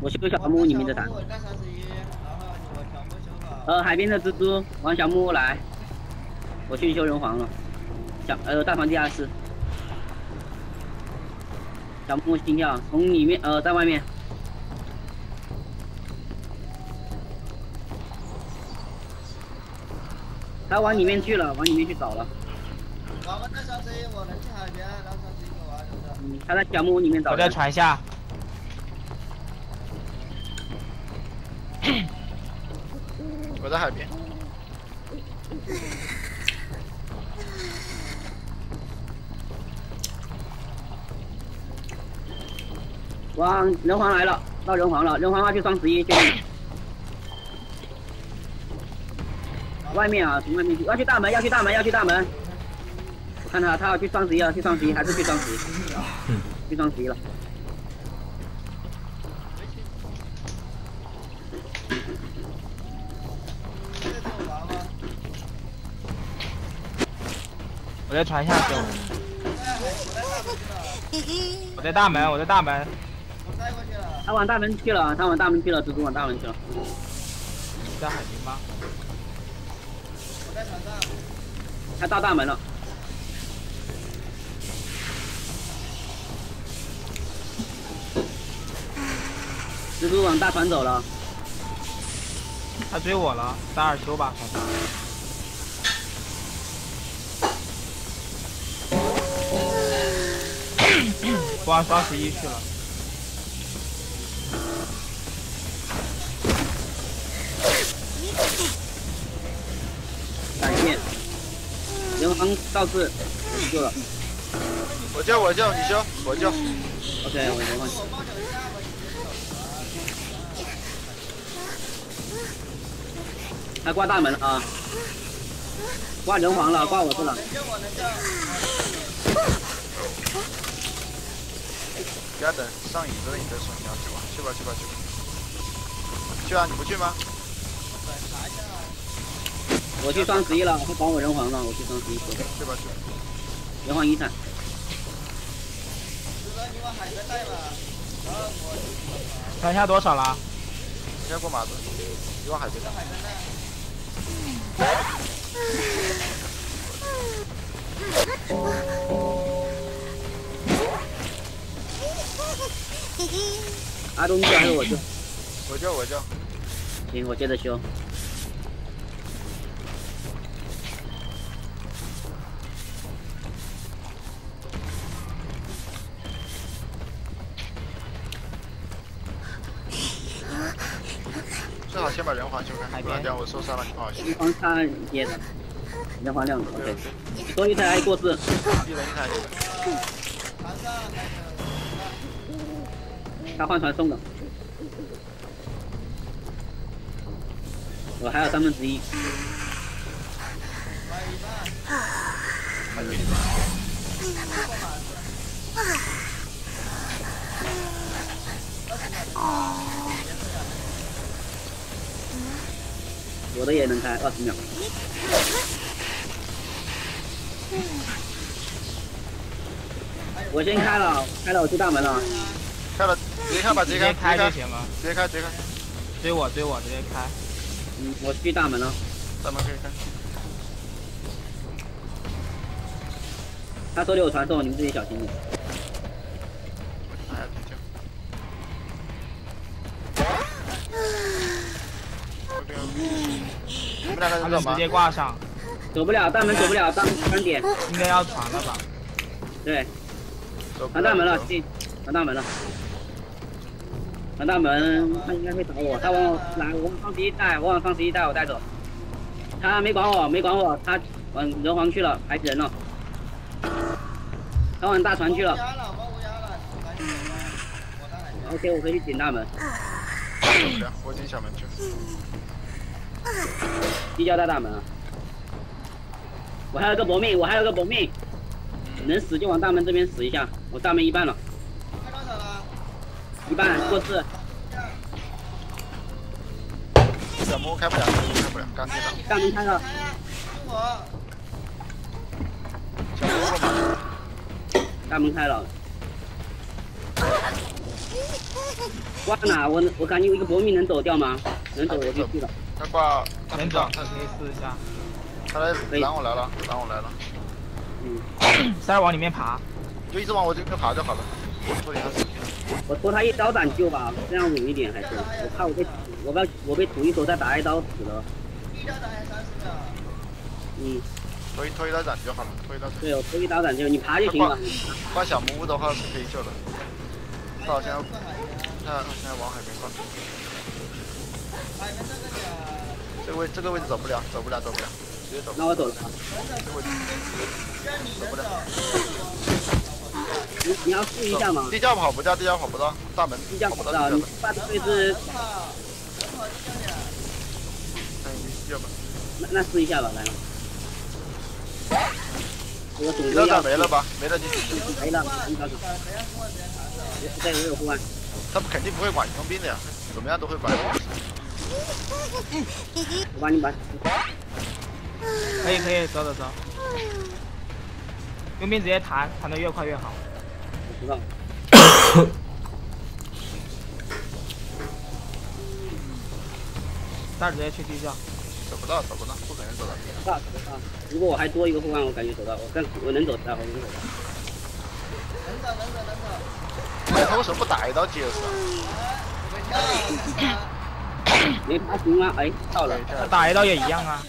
我修小木屋里面的伞。呃，海边的蜘蛛往小木屋来，我去修人皇了。小呃大房地下室，小木屋心跳从里面呃在外面。他往里面去了，往里面去找了。他在小木屋里面找。我在船下。我在海边。哇，人皇来了，到人皇了，人皇要去双十一去。外面啊，从外面去，要去大门，要去大门，要去大门。我看他，他要去双十一了，去双十一还是去双十一？去双十一了。我在船下修。我在大门，我在大门。他往大门去了，他往大门去了，蜘蛛往大门去了。在海军吗？我在船上他到大门了，蜘蛛往大船走了，他追我了，大二修吧，往双十一去了。人皇倒置，救了。我叫我叫你修，我叫。OK，我人皇。他挂大门了啊！挂人皇了，挂我这了。不要等上椅子了你再说你要去吧，去吧去吧。去吧。去啊，你不去吗？我去双十一了，他管我人皇了，我去双十一。去吧。去。人皇一闪。船下多少了？先过马子，你往海边。阿东救还是我救？我救我救。行，我接着修。最好先把人皇修开，不然这样我受伤了你不好修。人皇差接的，人皇亮的，OK。多一台过世。一人一台。他换船送的，我还有三分之一。我的也能开二十秒。我先开了，开了，我出大门了。开了，直接开吧，直接开，开就行了。直接开，直接开。追我，追我，直接开。嗯，我去大门了。大门可以开。他手里有传送，你们自己小心点。他们直接挂上，走不了，大门走不了，大三点，应该要传了吧？对，传大门了，进，传大门了，传大门，他应该会找我，他往我来，我往双十一带，我往双十一带，我带走，他没管我，没管我，他往人皇去了，排人了，他往大船去了，OK，我可以去顶大门，我进小门去。地窖大大门啊！我还有个搏命，我还有个搏命，能死就往大门这边死一下。我大门一半，了？一半过四。小木开不了，开不了，刚接到。大门开了。小木过吗？大门开了。挂哪？我我感觉有一个搏命能走掉吗？能走我就去了。他挂能走，可以试一下。他来拦我来了，拦我来了。嗯。三儿往里面爬，就一直往我这边爬就好了。拖他死我拖他一刀斩救吧，这样稳一点还是。我怕我被我被我被土一手再打一刀死了。嗯。拖一拖一刀斩就好了，拖一刀斩。对，我拖一刀斩就，你爬就行了。挂小木屋的话是可以救的。他好像，他现在往海边挂。这个位这个位置走不了，走不了，走不了，直接走。那我走了。这个位置走不了。你你要试一下吗？地窖跑不掉，地窖跑不到，大门地窖跑不到。你挂的位置。看地窖吧。那那试一下吧，来。我总队要没了吧？没了就没了，你搞再有护腕。他肯定不会管佣兵的呀，怎么样都会管。我帮你把。可以可以，走走走。佣兵直接弹，弹的越快越好。我知道。那直接去地窖。走不到，走不到，不可能走到。到走到，如果我还多一个护腕，我感觉走到，我更我能走到，我能走到。能走能走能走。那他为什么不打一刀结死？没爬行吗？哎，到了。打一刀也一样啊。